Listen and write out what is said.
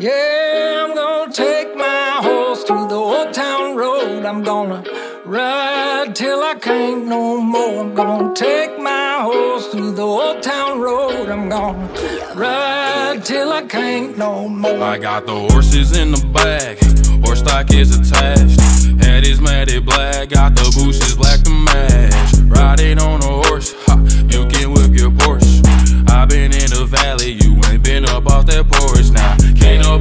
Yeah, I'm gonna take my horse to the old town road. I'm gonna ride till I can't no more. I'm gonna take my horse to the old town road. I'm gonna ride till I can't no more. I got the horses in the back, horse stock is attached. Head is matted black, got the bushes black to match. Riding on a horse, ha, you can whip your Porsche.